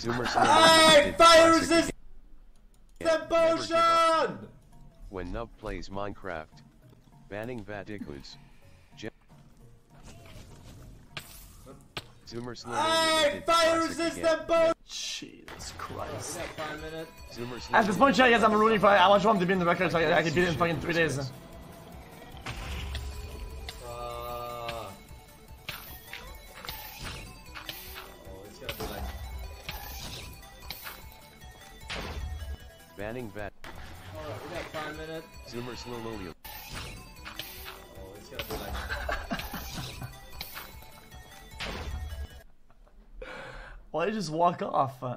Zoomer Hey, fire resist Never give up. potion! When Nub plays Minecraft. Banning Vatikus. Jim. Zoomer slowly Hey, resisted fire resist resistant again. potion! Jesus Christ. Five At slowly this point, chat, guys, I'm resisted rooting for. I want Trump to be in the record so I, I can beat it in fucking three days. Banning Vat. Alright, we got five minutes. Zoomer slowly. Oh, it's gonna be like. Why you just walk off? Uh,